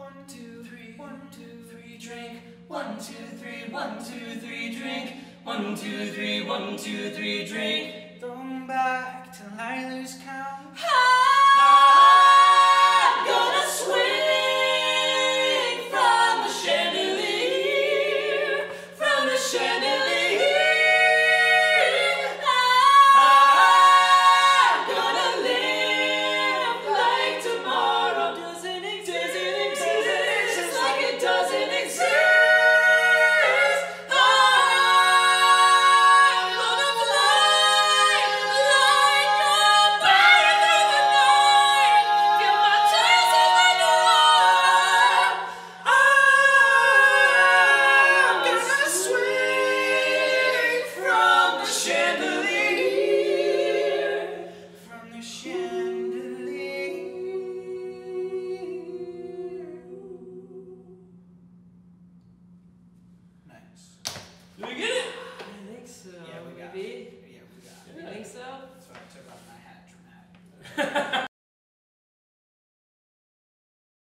One, two, three, one, two, three, drink. One, two, three, one, two, three, drink. One, two, three, one, two, three, drink. Throw 'em back till I lose count. Do it.